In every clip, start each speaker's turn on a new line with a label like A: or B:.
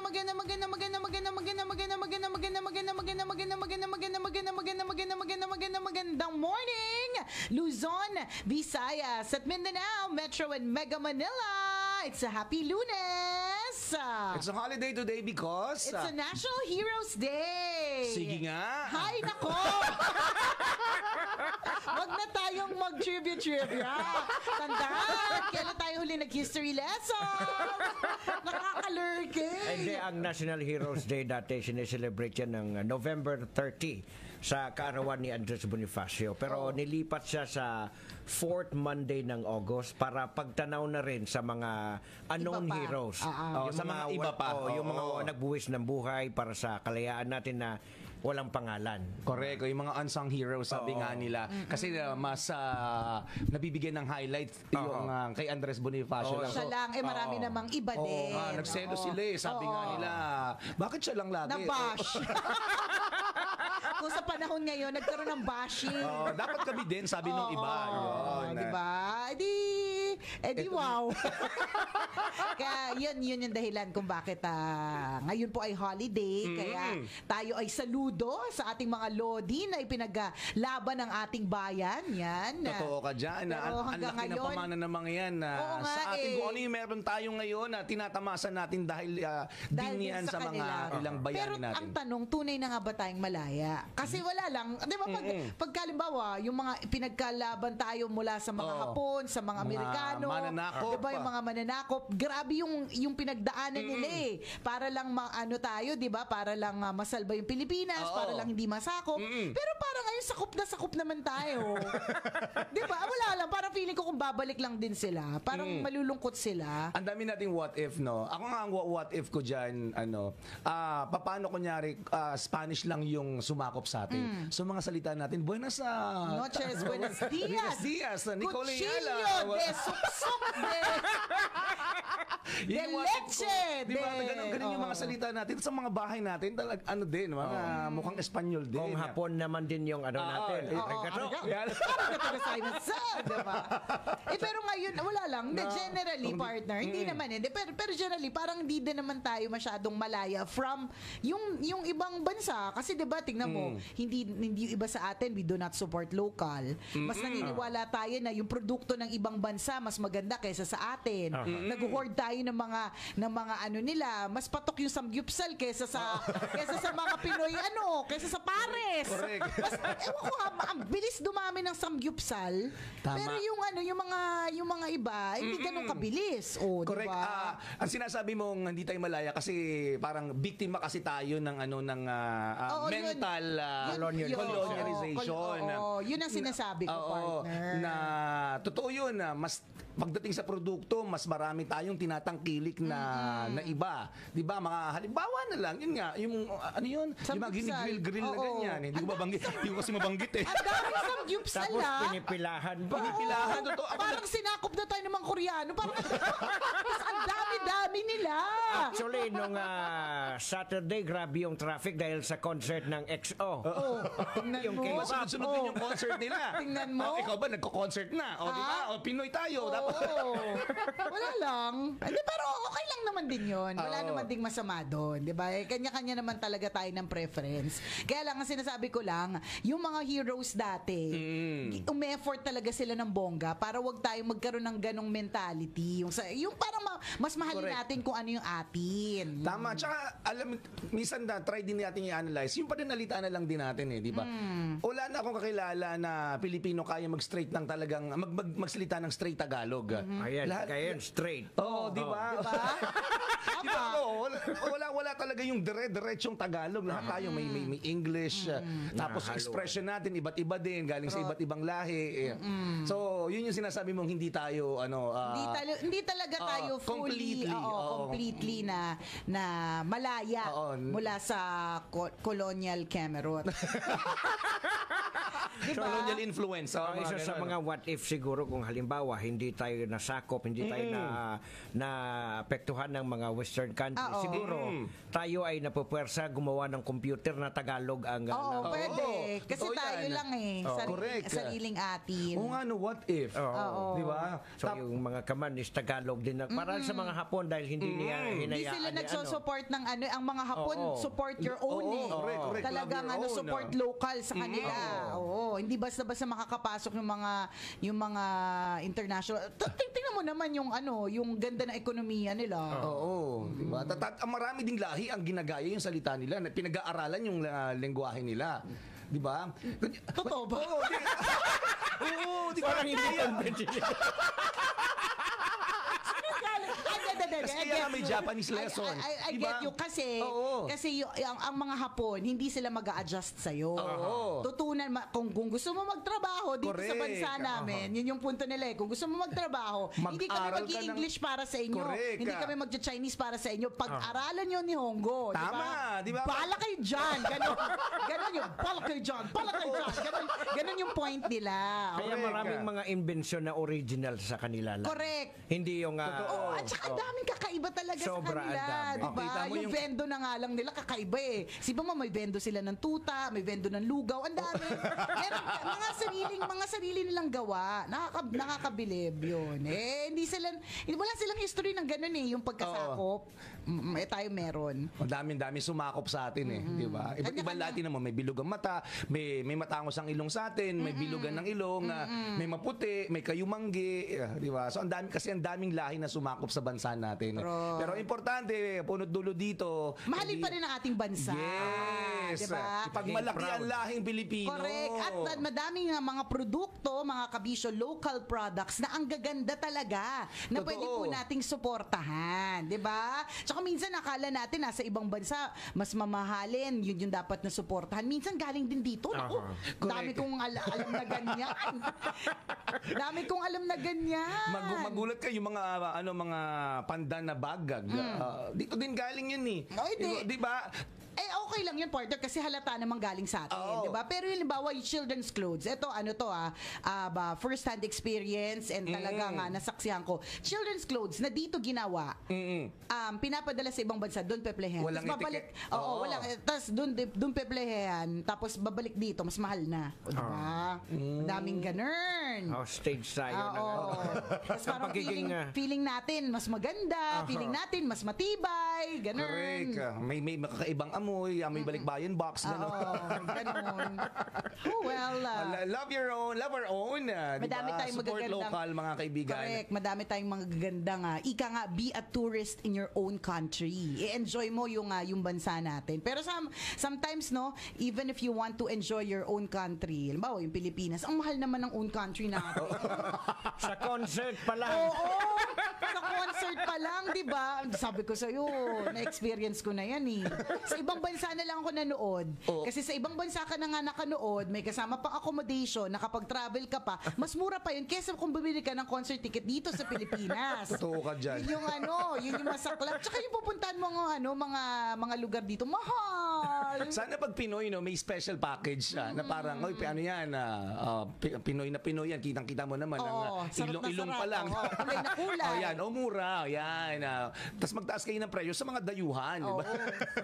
A: maganda, maganda, maganda, maganda, maganda, maganda, maganda, maganda, maganda, maganda, maganda, maganda, maganda, maganda, maganda, maganda, maganda, maganda, maganda, magandang morning, Luzon, Visayas, at Mindanao, Metro and Mega Manila. It's a happy lunes.
B: It's a holiday today because...
A: It's a National Heroes Day.
B: Sige nga.
A: Hay nako! Wag na tayong mag-trivia-trivia. Tandaan, kailan tayo huli nag-history lesson? Nakakalurking.
C: Hindi, ang National Heroes Day dati sineselebrate yan ng uh, November 30 sa kaarawan ni Andres Bonifacio. Pero nilipat siya sa fourth Monday ng August para pagtanaw na rin sa mga unknown heroes.
A: Ah.
B: Oh, sa mga iba pa.
C: oh, yung mga
B: Oo.
C: nagbuwis ng buhay para sa kalayaan natin na walang pangalan.
B: Correct. Yung mga unsung heroes, sabi
C: Oo.
B: nga nila. Kasi uh, mas uh, nabibigyan ng highlight yung uh, kay Andres Bonifacio
C: Oo.
B: lang.
A: Siya lang, eh marami
C: Oo.
A: namang iba
B: Oo
A: din.
B: nga, nagselo
A: Oo.
B: sila eh. Sabi
A: Oo.
B: nga nila, bakit siya lang lagi?
A: Na-bash. Kung sa panahon ngayon, nagkaroon ng bashing.
B: Oo, dapat kami din, sabi nung iba. Yun.
A: di ba? Edi, edi wow. kaya yun, yun yung dahilan kung bakit ah, ngayon po ay holiday. Kaya tayo ay saludo sa ating mga lodi na ipinaglaban ng ating bayan. Yan.
B: Totoo ka dyan.
A: Pero
B: Ang, ang
A: hanggang
B: laki ng
A: ngayon-
B: pamana ng mga yan. na
A: Oo nga
B: sa ating
A: eh.
B: kung ano yung meron tayo ngayon na tinatamasan natin dahil, uh,
A: Dahil
B: din
A: din
B: yan sa, mga
A: kanila.
B: ilang bayani
A: Pero
B: natin.
A: ang tanong, tunay na nga ba tayong malaya? Kasi wala lang, di ba pag, pag kalimbawa, yung mga pinagkalaban tayo mula sa mga
B: Oo.
A: Hapon, sa mga
B: Mga
A: Amerikano,
B: mananakop.
A: di ba yung mga mananakop, grabe yung, yung pinagdaanan nila eh. Para lang maano tayo, di ba? Para lang ah, masalba yung Pilipinas,
B: Oo.
A: para lang hindi masakop. Pero parang ngayon sakop na sakop naman tayo. di ba? Wala lang, parang feeling ko kung babalik lang din sila. Parang malulungkot sila.
B: Ang dami nating what if, no? Ako nga ang what if ko dyan, ano, ah, paano kunyari, ah, Spanish lang yung sumakop sa atin. So mga salita natin, buenas ah,
A: Noches, buenos dias.
B: Buenos dias,
A: Cuchillo
B: Ayala.
A: de suksok
B: Só
A: de leche,
B: Di ba? Ganun, ganun yung mga
A: Oo.
B: salita natin. Sa mga bahay natin, talag, ano din, mga mukhang Espanyol din.
C: Kung hapon naman din yung ano
B: Oo,
C: natin.
B: oo,
C: Arigato.
B: Yan.
A: Sa diba? Eh, pero ngayon, wala lang.
B: Na-
A: generally, partner, hindi naman. Hindi, pero, pero generally, parang hindi din naman tayo masyadong malaya from yung yung ibang bansa. Kasi, di ba, tingnan mo, hindi, hindi yung iba sa atin, we do not support local. Mas naniniwala tayo na yung produkto ng ibang bansa mas maganda kaysa sa atin. Nag-hoard tayo ng mga ng mga ano nila, mas patok yung samgyupsal kaysa sa kaysa sa mga Pinoy ano, kaysa sa pares.
B: Correct.
A: Mas, ewan ko ang bilis dumami ng samgyupsal.
B: Tama.
A: Pero yung ano, yung mga yung mga iba, hindi ganun kabilis. Oh, di
B: Correct.
A: ba?
B: Ah, ang sinasabi mong hindi tayo malaya kasi parang biktima kasi tayo ng ano ng ah, ah,
A: Oo,
B: mental
A: Yun,
C: colonial-
A: yun,
B: colonialization.
A: oo, oo, yun ang sinasabi ko,
B: Oo,
A: partner.
B: Na totoo yun na mas pagdating sa produkto, mas marami tayong tinatangkilik na na iba. 'Di ba? Mga halimbawa na lang, yun nga, yung uh, ano yun, yung mga ginigrill-grill na ganyan. Hindi ko mabanggit, hindi ko kasi mabanggit eh.
A: Ang daming samgyupsal
C: Tapos
A: ah.
C: pinipilahan pa.
B: Pinipilahan, totoo.
A: Parang sinakop na tayo ng mga Koreano. Parang ang dami-dami nila.
C: Actually, nung ah, Saturday, grabe yung traffic dahil sa concert ng XO.
A: Oh, tingnan
C: Yung
A: mo.
C: K-pop.
B: Sunod-sunod din yung concert nila.
A: Tingnan mo.
B: Oh, ikaw ba nagko-concert na? O, di ba?
A: Ah?
B: O, Pinoy tayo.
A: Oo.
B: Dapat
A: Wala lang. Hindi, pero okay lang naman din yun. Wala
B: Oo.
A: naman ding masama doon. Di ba? Eh, kanya-kanya naman talaga tayo ng preference. Kaya lang, ang sinasabi ko lang, yung mga heroes dati,
B: Mm.
A: umeffort talaga sila ng bongga para wag tayo magkaroon ng ganong mentality. Yung, sa, yung parang ma- mas mahalin
B: Correct.
A: natin kung ano yung atin.
B: Tama. Tsaka, alam, minsan na, try din natin i-analyze. Yung pananalita na lang din natin eh, di ba?
A: Hmm.
B: Wala na akong kakilala na Pilipino kaya mag-straight ng talagang, mag, mag, magsalita ng straight Tagalog.
C: Ayan,
B: Lahat-
C: kaya straight.
B: Oo, di ba?
A: Di ba?
B: Di ba? Oo, wala, wala, wala talaga yung dire-diretsong Tagalog. Lahat tayo may, may, may English. uh, Tapos
C: Nahalo.
B: expression natin, iba't iba din. Galing sa iba't ibang lahi. eh. So, yun yung sinasabi mong hindi tayo, ano, ah,
A: hindi, talo- hindi talaga
B: Oo,
A: tayo fully
B: completely,
A: oo,
B: oo.
A: completely na na malaya
B: Oo.
A: mula sa co- colonial Cameron. diba?
B: colonial influence. Oo,
C: Ang isa
B: mga
C: sa
B: ganun.
C: mga what if siguro kung halimbawa hindi tayo nasakop, hindi tayo na na apektuhan ng mga West western country.
A: Ah, oo.
C: Siguro tayo ay napupwersa gumawa ng computer na Tagalog ang uh,
A: Oo,
C: ng-
A: pwede.
B: Oo,
A: Kasi
B: totoo
A: tayo
B: yan.
A: lang eh.
B: Oo.
A: Sarili,
B: Correct.
A: Sariling atin.
B: Oo nga, no, what if?
C: Oo.
B: Di ba?
C: So
B: Tap-
C: yung mga kaman is Tagalog din. Na, para sa mga Hapon dahil hindi niya hinayaan
A: Hindi sila
C: ni ano.
A: nagso-support ng ano, ang mga Hapon,
C: Oo.
A: support your own
B: Oo,
A: eh.
B: correct, correct.
A: Talagang
B: Love your
A: ano,
B: own,
A: support
B: ah.
A: local sa kanila. Oo. Hindi basta-basta makakapasok yung mga yung mga international. T- ting- Tingnan mo naman yung ano, yung ganda ng ekonomiya nila.
B: Oo, di ba? Tatat marami ding lahi ang ginagaya yung salita nila, na pinag-aaralan yung uh, lengguwahe nila. Di ba?
A: Totoo ba?
B: Oo, di, Oo, di ba?
C: Parang hindi convention.
A: Ay, hindi, hindi,
B: Kasi
A: I
B: kaya
A: get
B: may
A: you.
B: Japanese lesson.
A: I, I, I
B: Diba?
A: get you kasi
B: Oo.
A: kasi yung, ang, ang mga Hapon hindi sila mag adjust sa
B: Oo.
A: Tutunan ma- kung, kung gusto mo magtrabaho dito sa
B: Correct.
A: bansa namin, yun yung punto nila eh. Kung gusto mo magtrabaho, hindi kami
B: Mag-aral ka
A: mag-i-English para sa inyo.
B: Correct.
A: Hindi kami mag-Chinese para sa inyo. Pag-aralan nyo ni Honggo, di ba?
B: Tama, di ba?
A: Bala kayo dyan. Ganon. Ganon yung, bala kayo dyan. Bala kayo dyan. Ganon, ganon yung point nila.
C: Kaya
B: Correct.
C: maraming mga invention na original sa kanila lang.
A: Correct.
C: Hindi yung... ah,
A: Oo, at saka ang daming kakaiba talaga
C: Sobra,
A: sa kanila.
C: ang dami.
A: Diba?
B: Oh, kita mo
A: yung,
B: yung-
A: vendo na nga lang nila, kakaiba eh. Si ba may vendo sila ng tuta, may vendo ng lugaw, ang dami. Meron ka- mga sariling, mga sarili nilang gawa. Nakaka, nakakabilib yun. Eh, hindi sila, wala silang history ng ganun eh, yung pagkasakop. Mm, eh, tayo meron.
B: Ang dami-dami sumakop sa atin eh, di ba? Iba't
A: Kanya-kanya.
B: ibang latin naman, may bilog ang mata, may may matangos ang ilong sa atin, may bilugan ng ilong, ah, may maputi, may kayumanggi, eh, di ba? So ang dami kasi ang daming lahi na sumakop sa bansa natin.
A: True.
B: Pero importante, punot dulo dito.
A: Mahalin
B: hindi-
A: pa rin ang ating bansa.
B: Yes.
A: Diba?
B: Ipagmalaki ang lahing Pilipino.
A: Correct. At uh, madaming uh, mga produkto, mga kabisyo, local products na ang gaganda talaga na
B: Totoo.
A: pwede po nating suportahan. 'di ba? Tsaka minsan akala natin nasa ibang bansa mas mamahalin, yun yung dapat na suportahan. Minsan galing din dito. Naku,
C: Aha.
A: dami
B: Correct.
A: kong ala- alam na ganyan. dami kong alam na ganyan.
B: Mag- magulat kayo yung mga ano mga pandan na bagag. Ah, dito din galing yun eh.
A: Oh, hindi.
B: Di ba?
A: Eh, okay lang yun, partner, kasi halata namang galing sa atin,
B: Oo.
A: di ba? Pero yung halimbawa, yung children's clothes, ito, ano to ah, ah, ba, first-hand experience and talaga
B: Mm.
A: nga, nasaksihan ko. Children's clothes na dito ginawa,
B: Mm-mm.
A: um, pinapadala sa ibang bansa, doon peplehan.
B: Walang
A: Tapos babalik, oo,
B: Oo.
A: walang, tapos doon, doon peplehan, tapos babalik dito, mas mahal na. O, di ba?
B: Mm.
A: Daming ganun.
C: oh, stage tayo.
A: Ah,
C: ng-
A: Oo. Tapos
C: Ang
A: parang feeling,
C: ah,
A: feeling natin mas maganda, feeling natin mas matibay, ganun.
B: Correct. Ah, May may makakaibang amoy, ah, may balikbayan box
A: Oo,
B: gano'n.
A: ganun. Oh, well, uh,
B: Ah, love your own, love our own. ah, di
A: Madami
B: ba?
A: tayong
B: Support
A: magagandang-
B: local mga kaibigan.
A: Correct. Madami tayong mga gagandang ah, ika nga be a tourist in your own country. I-enjoy mo yung ah, yung bansa natin. Pero some, sometimes no, even if you want to enjoy your own country, halimbawa yung Pilipinas, ang mahal naman ng own country natin.
C: Sa concert pa lang.
A: Oo. Sa concert pa lang, 'di ba? Sabi ko sa iyo, na-experience ko na 'yan eh. Sa ibang bansa na lang ako nanood.
B: Oo.
A: Kasi sa ibang bansa ka na nga nakanood, may kasama pang accommodation, nakapag-travel ka pa, mas mura pa 'yun kaysa kung bumili ka ng concert ticket dito sa Pilipinas.
B: Totoo ka dyan.
A: Yun yung ano, yun yung masaklap. Tsaka yung pupuntahan mo ng ano, mga mga lugar dito, mahal.
B: Sana pag Pinoy, no, may special package siya na parang, oy, ano yan, ah, ah, Pi- Pinoy na Pinoy yan, kitang-kita mo naman, ang
A: Oo,
B: ah,
A: sarap na sarap.
B: pa lang.
A: Oo, kulay na kulay.
B: oh, yan, o mura, yan. ah. Tapos magtaas kayo ng presyo sa mga dayuhan, di
A: Oo,
B: ba?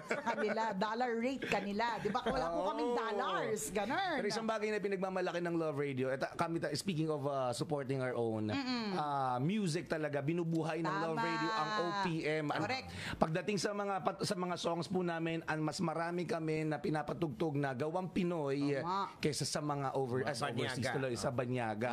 A: sa kanila, dollar rate kanila. Di ba? Wala po
B: Oo.
A: kaming dollars. Ganun.
B: Pero isang bagay na pinagmamalaki ng Love Radio, eto, kami, ta- speaking of uh, supporting our own, uh, music talaga, binubuhay ng
A: Tama.
B: Love Radio ang OPM.
A: Correct.
B: Pagdating sa mga pat- sa mga songs po namin, ang mas marami kami na pinapatugtog na gawang Pinoy
A: Tama.
B: eh, kaysa sa mga over as overseas
C: Banyaga.
B: tuloy, sa Banyaga.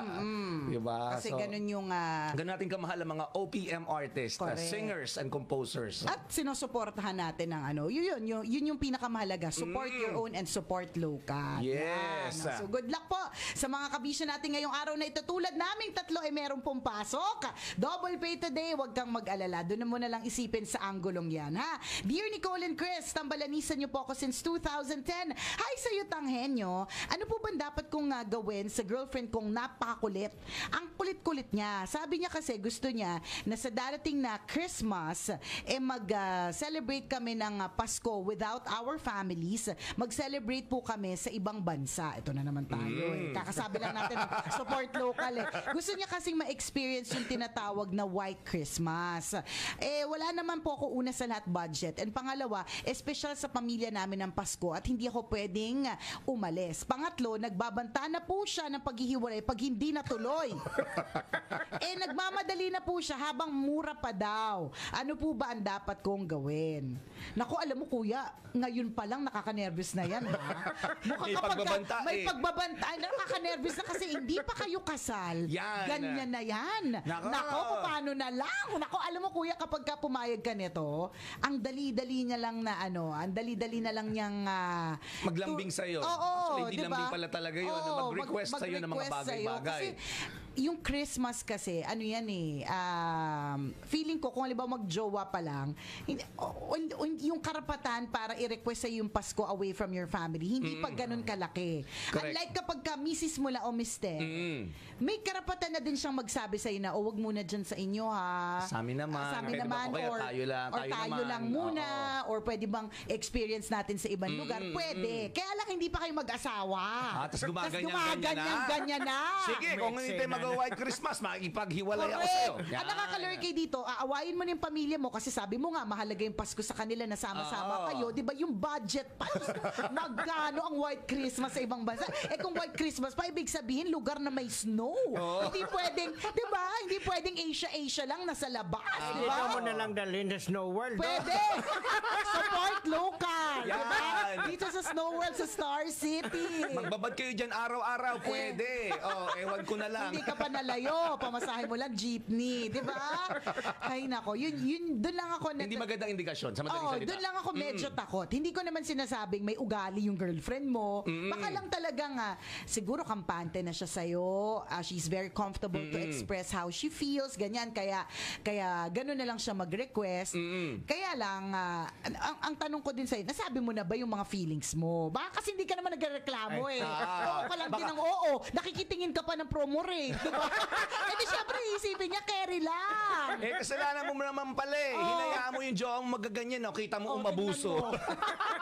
B: Diba?
A: Kasi
B: So,
A: ganun yung... ah,
B: Ganun natin kamahal ang mga OPM artists, uh, singers and composers.
A: at sinusuportahan natin ng ano, yun yun, yun, yun yung pinakamahalaga. Support your own and support local.
B: Mm. Yes.
A: Yan. So good luck po sa mga kabisyo natin ngayong araw na ito. Tulad naming tatlo ay meron pong pasok. Double pay today, huwag kang mag-alala. Doon na mo na lang isipin sa anggulong yan, ha? Dear Nicole and Chris, tambalanisan niyo po ako since 2010. Hi sa iyo, Tanghenyo. Ano po ba dapat kong ah, gawin sa girlfriend kong napakakulit? Ang kulit-kulit niya. Sabi niya kasi gusto niya na sa darating na Christmas, eh mag, mag-celebrate kami ng ah, Pasko without our families. Mag-celebrate po kami sa ibang bansa. Ito na naman tayo eh. Kakasabi lang natin, support local eh. Gusto niya kasing ma-experience yung tinatawag na White Christmas. Eh, wala naman po ako una sa lahat budget. And pangalawa, espesyal sa pamilya namin ng Pasko at hindi ako pwedeng ah, umalis. Pangatlo, nagbabanta na po siya ng paghihiwalay pag hindi natuloy. eh, nagmamadali na po siya habang mura pa daw. Ano po ba ang dapat kong gawin? Naku, alam mo kuya, ngayon pa lang nakaka-nervous na yan. Ha? Mukhang
B: May
A: kapag ka-
B: pagbabanta
A: May
B: eh.
A: pagbabanta. Ay, nakaka-nervous na kasi hindi pa kayo kasal.
B: Yan.
A: Ganyan na yan.
B: Nako.
A: Nako, paano na lang? Nako, alam mo kuya, kapag ka pumayag ka nito, ang dali-dali niya lang na ano, ang dali-dali na lang niyang... ah,
B: Maglambing sa'yo.
A: Oo,
B: Actually, hindi
A: diba?
B: lambing pala talaga yun,
A: Oo,
B: mag-request sa'yo ng mga bagay-bagay.
A: Kasi yung Christmas kasi, ano yan eh, um, feeling ko kung halimbawa magjowa pa lang, yung karapatan para i-request sa'yo yung Pasko away from your family, hindi pa ganun kalaki.
B: Correct.
A: Unlike kapag ka misis mo lang o mister,
B: Mm.
A: May karapatan na din siyang magsabi sa'yo na, o wag muna dyan sa inyo ha.
B: Sa amin naman.
A: Sa amin
B: Pwede ba
A: naman.
B: o kaya
A: or
B: tayo lang,
A: or
B: tayo
A: tayo
B: naman.
A: lang muna. Or pwede bang experience natin sa ibang lugar? Pwede. Kaya lang hindi pa kayo mag-asawa.
B: Ah, tas gumaganyan-ganyan
A: gumaganyan,
B: na.
A: ganyan na.
B: Sige, kung
C: May
B: hindi tayo
C: eksena na.
B: mag-white Christmas, makikipaghiwalay ako
A: Correct.
B: sa'yo.
A: Ang nakakalurky dito, aawayin mo na yung pamilya mo kasi sabi mo nga, mahalaga yung Pasko sa kanila na sama-sama
B: Oo.
A: kayo. Di ba yung budget pa? Magkano ang White Christmas sa ibang bansa? Eh kung White Christmas pa, ibig sabihin lugar na may snow. Hindi pwedeng, di ba? Hindi pwedeng Asia-Asia lang nasa labas. di ba?
C: Dito mo na lang dalhin sa Snow World.
A: Pwede! Support local!
B: Yan.
A: Diba? Dito sa Snow World, sa Star City.
B: Magbabad kayo dyan araw-araw, pwede. Oh, ewan ko na lang.
A: Hindi ka pa nalayo. Pamasahe mo lang jeepney. Di ba? Ay nako. Yun, yun, doon lang ako na...
B: Hindi magandang indikasyon sa madaling
A: Oo,
B: salita.
A: doon lang ako medyo takot. Hindi ko naman sinasabing may ugali yung girlfriend mo. Baka lang talaga nga, siguro kampante na siya sa'yo. Ah, she's very comfortable to express how she feels. Ganyan. Kaya, kaya gano'n na lang siya mag-request. Kaya lang, ah, ang, ang, tanong ko din sa'yo, nasabi mo na ba yung mga feelings mo? Baka kasi hindi ka naman nagreklamo eh.
B: ah,
A: oo ka lang din
B: baka-
A: ng oo. Nakikitingin ka pa ng promo rate. Diba? eh di syempre, isipin niya, carry lang.
B: Eh, kasalanan mo naman pala eh. Hinayaan mo yung jowa mo magaganyan, no? kita mo
A: Oh,
B: umabuso.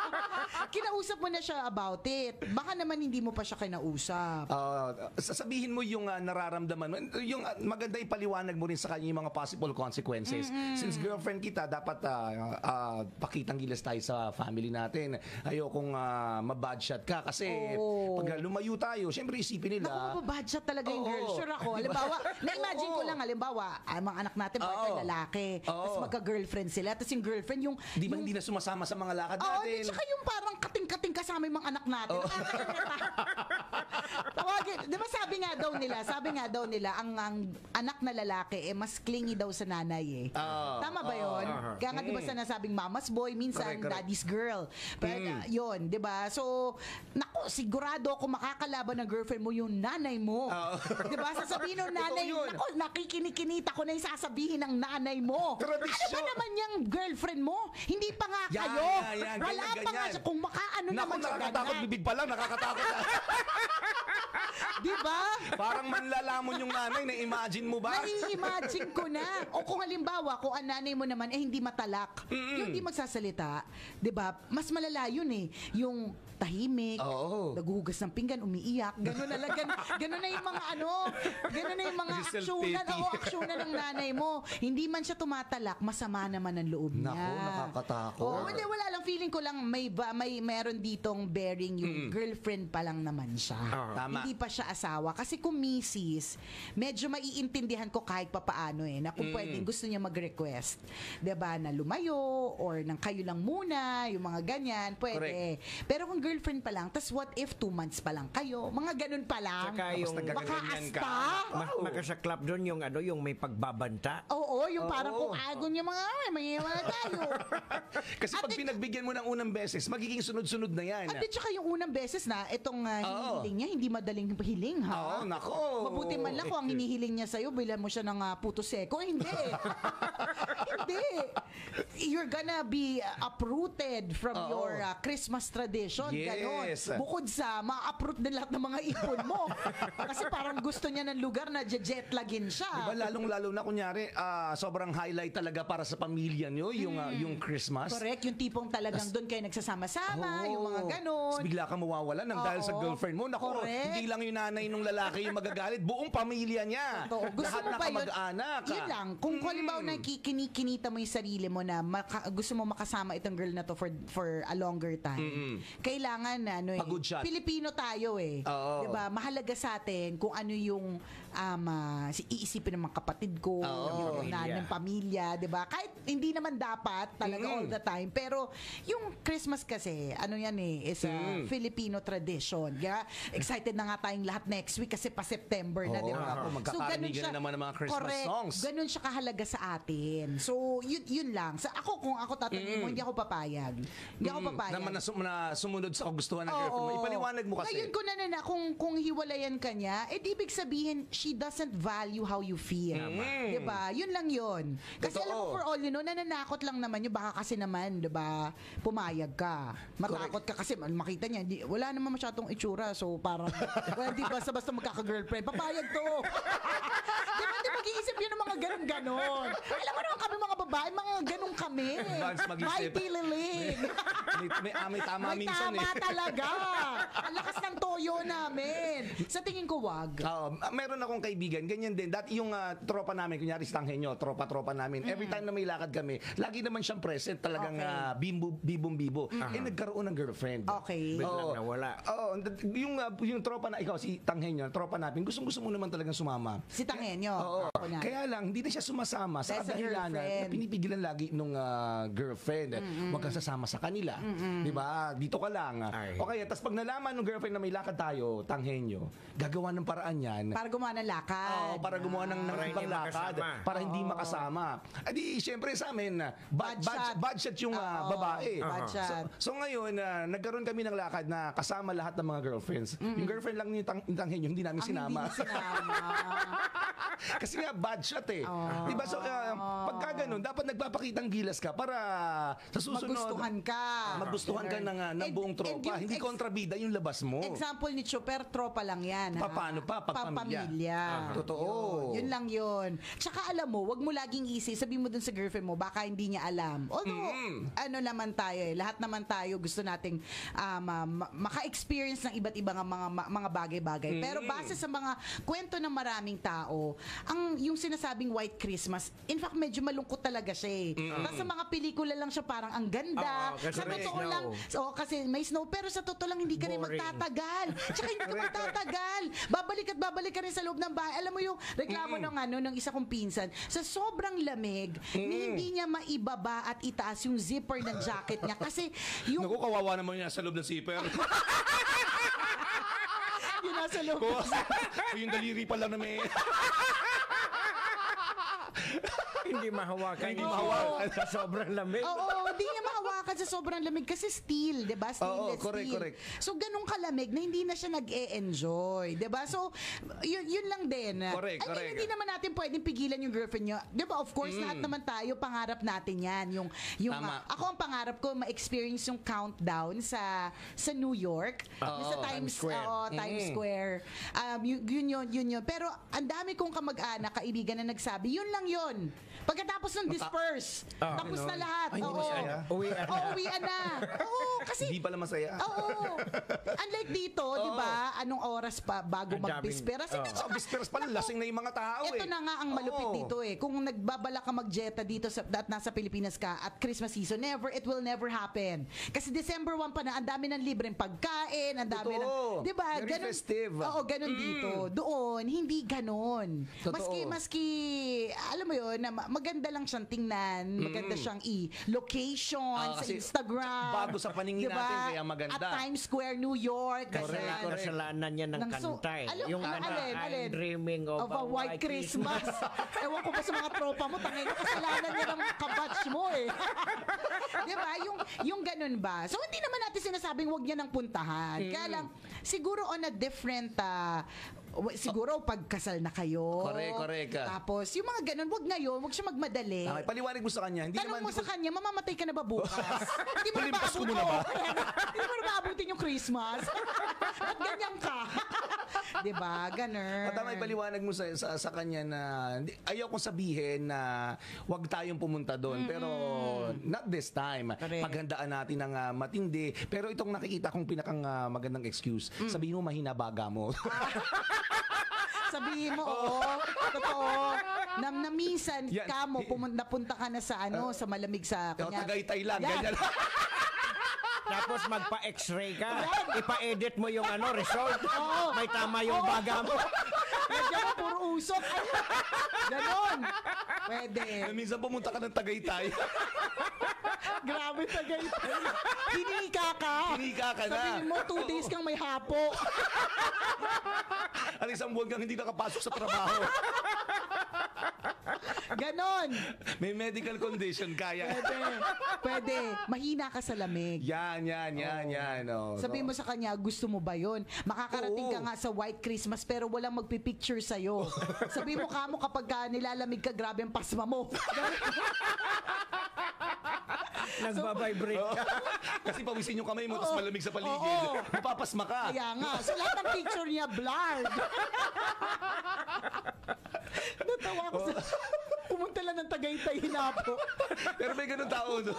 A: Kinausap mo na siya about it. Baka naman hindi mo pa siya kinausap.
B: Ah, sasabihin mo yung ah, nararamdaman mo. Yung ah, maganda ipaliwanag mo rin sa kanya yung mga possible consequences. Since girlfriend kita, dapat ah, ah, pakitang gilas tayo sa family natin. Ayokong uh, mabad shot ka kasi
A: Oo.
B: pag lumayo tayo, syempre isipin nila.
A: Naku, mababadget talaga yung
B: Oo.
A: girl. Sure ako. Halimbawa, na-imagine ko lang, halimbawa, ang mga anak natin, partner
B: Oo.
A: lalaki.
B: Oo.
A: Tapos magka-girlfriend sila. Tapos yung girlfriend, yung...
B: Di ba
A: yung,
B: hindi na sumasama sa mga lakad
A: Oo,
B: natin?
A: di tsaka yung parang kating-kating kasama yung mga anak natin. Tawagin, di ba sabi nga daw nila, sabi nga daw nila, ang, ang anak na lalaki, eh, mas clingy daw sa nanay eh.
B: Oo.
A: Tama ba yun?
C: Oo.
A: Kaya nga di ba sinasabing mama's boy, minsan
B: Correct, correct.
A: daddy's girl. Pero uh, yun, di ba? So, naku, sigurado ako makakalaban ng girlfriend mo yung nanay mo.
B: Oo.
A: Di ba? Sasabihin ng nanay, naku, nakikinikinita ko na yung sasabihin ng nanay mo.
B: Tradisyon.
A: Ano ba naman yung girlfriend mo? Hindi pa nga
B: Yan,
A: kayo.
B: yan, yan.
A: Wala
B: Ganyan,
A: pa nga siya. Kung makaano naman siya
B: nakakatakot bibig pa lang, nakakatakot na.
A: Di ba?
B: Parang manlalamon yung nanay na imagine mo ba?
A: Nai-imagine ko na. O kung halimbawa, kung ang nanay mo naman eh hindi matalak, yung hindi magsasalita, 'di ba? Mas malala yun eh. Yung tahimik,
B: Oo.
A: naghuhugas ng pinggan, umiiyak, gano'n na lang, gano'n, gano'n na yung mga ano, gano'n na yung mga
B: Self-pity.
A: aksyonan, oo, aksyonan ng nanay mo. Hindi man siya tumatalak, masama naman ang loob niya.
B: Naku, nakakatakot.
A: Oo, wala, wala lang, feeling ko lang may, ba, may meron ditong bearing yung girlfriend pa lang naman siya.
C: Ah.
B: Tama.
A: Hindi pa siya asawa. Kasi kung misis, medyo maiintindihan ko kahit papaano eh, na kung pwedeng gusto niya mag-request. 'Di ba na lumayo, or nang kayo lang muna, yung mga ganyan, pwede. Pero kung girlfriend pa lang, tas what if two months pa lang kayo? Mga ganun pa lang.
C: Tsaka yung
B: nagkaganyan ka.
A: Makaasta?
C: ma- magkasaklap doon yung ano yung may pagbabanta.
A: Oo, yung parang
B: Oo.
A: kung agon yung mga, ay, may iwan tayo.
B: Kasi pag
A: At-
B: pinagbigyan mo ng unang beses, magiging sunod-sunod na yan.
A: At di tsaka yung unang beses na itong uh, hinihiling niya, hindi madaling hiling ha.
B: Oo, nako.
A: Mabuti man lang kung ang hinihiling niya sa'yo, bilan mo siya ng uh, puto seko. Hindi. hindi. You're gonna be uh, uprooted from
B: Oo.
A: your uh, Christmas tradition.
B: Yes.
A: Ganon. Bukod sa ma-uproot din lahat ng mga ipon mo. Kasi parang gusto niya ng lugar na jetlagin siya.
B: Diba, lalong-lalo na kunyari, ah, sobrang highlight talaga para sa pamilya nyo, yung, ah, yung Christmas.
A: Correct, yung tipong talagang doon kayo nagsasama-sama,
B: Oo.
A: yung mga ganon.
B: Tapos bigla kang mawawala ng dahil sa girlfriend mo. Nako,
A: Correct.
B: hindi lang yung nanay nung lalaki yung magagalit, buong pamilya niya.
A: Totoo. Gusto
B: Lahat
A: mo ba yun?
B: kamag-anak.
A: Yun lang. Kung
B: Mm.
A: halimbawa na kinikinita mo yung sarili mo na maka- gusto mo makasama itong girl na to for for a longer time, kailangan na ano eh.
B: Pagod.
A: Pilipino tayo eh.
B: Oo.
A: 'Di ba? Mahalaga sa atin kung ano yung um, si iisipin ng mga kapatid ko, yung na,
C: Pamilya.
A: ng pamilya, 'di ba? Kahit hindi naman dapat talaga
B: Mm.
A: all the time, pero yung Christmas kasi, ano yan eh, is a
B: Mm.
A: Filipino tradition. Kaya excited na nga tayong lahat next week kasi pa September na,
B: Oo,
A: 'di ba?
B: ako, magkakarinigan na naman ng mga Christmas
A: correct,
B: songs.
A: Ganun siya kahalaga sa atin. So, yun, yun lang. Sa ako, kung ako tatanungin mo, hindi ako papayag. Hindi ako
B: Mm,
A: papayag.
B: Naman na, sum- na sumunod sa kagustuhan ng
A: Oo.
B: girlfriend mo. Ipaliwanag mo kasi.
A: Ngayon ko na na, kung, kung hiwalayan ka niya, eh di ibig sabihin, she doesn't value how you feel.
B: Mm.
A: Di ba? Yun lang yun. Kasi
B: Totoo.
A: alam mo, for all you know, nananakot lang naman yun. Baka kasi naman, di ba, pumayag ka. Matakot ka kasi makita niya, di, wala naman masyadong itsura. So, parang, well, di basta-basta magkaka-girlfriend. Papayag to. di ba, di mag-iisip yun ng mga ganun-ganon. Alam mo naman kami mga babae, mga ganun kami.
B: Advance mag-isip.
A: Mighty Liling.
B: may, may, ah, may tama
A: May
B: minsan
A: tama
B: eh.
A: talaga. Ang lakas ng toyo namin. Sa tingin ko, wag.
B: Ah, meron akong kaibigan, ganyan din. Dati yung ah, tropa namin, kunyari si Tanghenyo, tropa-tropa namin. Every time na may lakad kami, lagi naman siyang present, talagang
A: Okay.
B: ah, bimbo, bibong-bibo. Eh, nagkaroon ng girlfriend.
A: Okay.
C: Biglang
B: Oo.
C: nawala.
B: Oo, and- yung, ah, yung tropa na, ikaw, si Tanghenyo, tropa natin, gustong-gusto mo naman talagang sumama.
A: Si Tangenyo.
B: Oo.
A: Ako.
B: Kaya lang, hindi na siya sumasama sa
A: Dahil sa
B: kadahilanan na
A: girlfriend.
B: pinipigilan lagi nung ah, girlfriend. Huwag kang sasama sa kanila. Di ba? Dito ka lang.
C: Ay.
B: O kaya, tapos pag nalaman ng girlfriend na may lakad tayo, tanghenyo, gagawa ng paraan yan.
A: Para gumawa ng lakad.
B: Oo, para gumawa ng, ng
C: Para
B: ibang
C: hindi
B: lakad.
C: makasama.
B: Para hindi makasama. Adi, syempre sa amin, ah, bad,
A: Bad
B: bad,
A: shot.
B: bad shot yung ah,
A: Oo,
B: babae.
A: bad
B: So,
A: shot.
B: so ngayon, ah, nagkaroon kami ng lakad na kasama lahat ng mga girlfriends. Yung girlfriend lang ni Tang, ni Tanghenyo, hindi namin
A: Ang
B: sinama.
A: hindi sinama.
B: Kasi nga bad shot eh. Di ba? So uh, pagka ganun, dapat nagpapakitang gilas ka para sa susunod
A: Magustuhan ka.
B: magustuhan ka ng, uh, ng
A: And-
B: buong
A: and
B: tropa.
A: yung
B: Hindi
A: ex-
B: kontrabida yung labas mo.
A: Example ni Chopper, tropa lang yan. ha?
B: Pa- paano pa? Pag pamilya.
A: Papamilya.
B: Ah, totoo.
A: Yun, yun lang yun. Tsaka alam mo, wag mo laging easy. Sabi mo dun sa girlfriend mo, baka hindi niya alam. Although, ano naman tayo eh. Lahat naman tayo gusto nating um, ma- maka-experience ng iba't ibang mga ma- mga bagay-bagay. Pero base sa mga kwento ng maraming tao, ang yung sinasabing White Christmas, in fact, medyo malungkot talaga siya eh. Tapos sa mga pelikula lang siya parang ang ganda.
C: Kasi
A: sa totoo
C: snow.
A: lang, So, kasi may snow, pero sa totoo lang, hindi ka rin
C: Boring.
A: magtatagal. Tsaka hindi ka magtatagal. Babalik at babalik ka rin sa loob ng bahay. Alam mo yung reklamo ng ano, ng isa kong pinsan, sa sobrang lamig, na hindi niya maibaba at itaas yung zipper ng jacket niya. Kasi yung,
B: Naku, kawawa naman yan sa loob ng zipper.
A: yung nasa loob.
B: yung daliri pa lang na may...
C: Hindi mahawakan.
B: Hindi mahawakan.
C: Sa sobrang lamig.
A: Oo, hindi niya mahawakan sa sobrang lamig kasi steel, 'di ba? Stainless
B: Oo, correct,
A: steel.
B: correct.
A: So ganun kalamig na hindi na siya nag-e-enjoy, 'di ba? So yun, yun lang din.
B: Correct,
A: I mean,
B: correct.
A: hindi naman natin pwedeng pigilan yung girlfriend niya. 'Di ba? Of course, lahat naman tayo pangarap natin 'yan. Yung yung
B: Mm. Tama.
A: ah, ako ang pangarap ko ma-experience yung countdown sa sa New York, yung sa
B: Oo,
A: Times
B: Times Square.
A: oo, Times
B: Mm.
A: Square. Um, yun, yun yun, yun yun. Pero ang dami kong kamag-anak, kaibigan na nagsabi, yun lang yun. Pagkatapos ng disperse,
C: Ah,
A: tapos na
B: ganun.
A: lahat.
B: Ay, hindi
A: Oo.
B: masaya.
C: Uwian na.
A: Oo, uwian na. Oo, kasi
B: Hindi pala masaya.
A: Oo. Unlike dito, 'di ba? Anong oras pa bago
C: Ang daming-
A: magbispera? Kasi
C: Oo.
B: Sa bisperas pala, lasing na yung mga tao eh.
A: ito na nga ang malupit
B: Oo.
A: dito eh. Kung nagbabala ka magjeta dito sa at nasa Pilipinas ka at Christmas season, never it will never happen. Kasi December 1 pa na ang dami ng libreng pagkain, ang dami
B: Totoo.
A: ng 'di ba?
B: Very festive. Mm.
A: Oo, ganun dito. Doon hindi ganon.
B: Totoo.
A: Maski maski alam mo 'yon, na ma- maganda lang siyang tingnan, maganda siyang i-location
B: Ah,
A: sa
B: kasi
A: Instagram.
B: bago sa paningin
A: Diba?
B: natin, kaya maganda.
A: At Times Square, New York.
C: Kasi
A: ganyan.
B: correct.
C: kasalanan niya ng
A: Nang so-
C: kanta eh.
A: Alam-
C: yung
A: ano, alin,
C: I'm
A: alin?
C: dreaming of,
A: of a white Christmas. Ewan ko ba sa mga tropa mo, tangin na kasalanan niya ng kabatch mo eh. Di ba? Yung, yung ganun ba? So, hindi naman natin sinasabing wag niya nang puntahan. Kaya lang, siguro on a different, w- siguro pag kasal na kayo.
B: Correct, correct.
A: Tapos, yung mga ganun, wag ngayon, wag siya magmadali.
B: Okay, paliwanag mo sa kanya. Hindi
A: Tanong
B: naman
A: mo sa kanya, mamamatay ka na ba bukas? Hindi mo na
B: ko
A: maabutin
B: muna ba?
A: Hindi mo na maabutin yung Christmas? At ganyan ka. 'Di ba? Ganun.
B: At tama ipaliwanag mo sa, sa, sa kanya na ayaw kong sabihin na wag tayong pumunta doon. Pero not this time.
A: Correct.
B: Paghandaan natin ng ah, matindi. Pero itong nakikita kong pinakang ah, magandang excuse,
A: Mm.
B: sabihin mo mahina baga mo.
A: Sabihin mo, oo, totoo. Na, na minsan,
B: Yan.
A: ka mo, pumun- napunta ka na sa ano, sa malamig sa kanya.
B: Tagaytay lang,
A: Yan.
B: ganyan.
C: Tapos magpa-x-ray ka. Ipa-edit mo yung ano, result.
A: Oo.
C: May tama yung baga mo.
A: Medyo mo, puro usok. Ganon. Pwede.
B: Minsan pumunta ka ng Tagaytay.
A: Grabe tagay. Hinika ka.
B: Hinika ka na.
A: Sabihin mo, two days kang may hapo.
B: At isang buwan kang hindi nakapasok sa trabaho.
A: Ganon.
B: May medical condition, kaya.
A: Pwede. Pwede. Mahina ka sa lamig.
B: Yan, yan, yan, yan. Oh.
A: Sabihin mo sa kanya, gusto mo ba yun? Makakarating ka
B: Oo.
A: nga sa White Christmas pero walang magpipicture sa'yo. Sabihin mo kamo kapag ka nilalamig ka, grabe ang pasma mo.
C: Nagbabibrate ka.
B: Kasi pawisin yung kamay mo, tapos malamig sa paligid.
A: Oo.
B: Mapapasma ka.
A: Kaya nga. So lahat ng picture niya blurred. Natawa ko sa... Pumunta lang ng Tagaytay Hinapo.
B: Pero may ganun tao, no?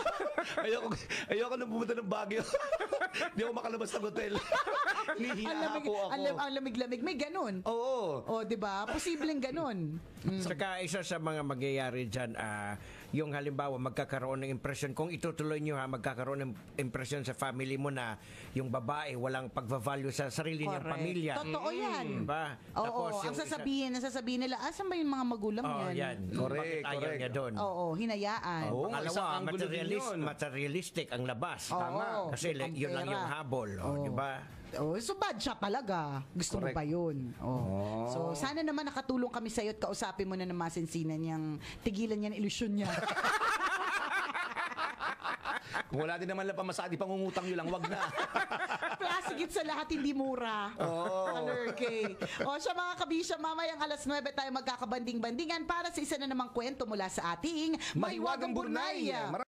B: Ayoko, ayoko na pumunta ng Baguio. Hindi ako makalabas ng hotel.
A: ang lamig,
B: po ako.
A: ang, lam- ang lamig-lamig. May ganun.
B: Oo.
A: O, di ba? Posibleng ganun.
C: Saka isa sa mga magyayari dyan, ah, yung halimbawa magkakaroon ng impression, kung itutuloy nyo ha, magkakaroon ng impression sa family mo na yung babae walang pagvavalue sa sarili niyang
A: Correct.
C: pamilya.
A: Totoo yan.
C: Diba?
A: Oo,
C: Tapos
A: ang
C: yung isa-
A: sasabihin, ang sasabihin nila, asan ba yung mga magulang
C: Oh,
A: yan?
C: yan.
B: Correct,
C: Bakit
B: correct.
C: niya doon?
A: Oo, hinayaan.
B: Oo. isang
C: Pangalawa,
B: angulo din
C: materialis,
B: yun.
C: materialistic ang labas.
A: Oo,
C: Tama. Kasi
A: ang
C: yun lang yung habol. Oh,
A: Oo.
C: di ba?
A: Oh, so bad siya talaga. Gusto
B: Correct.
A: mo ba yun? Oh. So sana naman nakatulong kami sa'yo at kausapin mo na ng masinsinan niyang tigilan niya ang ilusyon niya.
B: Kung wala din naman lang pamasadi, pangungutang nyo lang, wag na.
A: Plus, higit sa lahat, hindi mura.
B: Oo.
A: Color K. O siya mga kabisya, mamayang alas 9 tayo magkakabanding-bandingan para sa isa na namang kwento mula sa ating
B: Mahiwagang Burnay.
A: Burnay.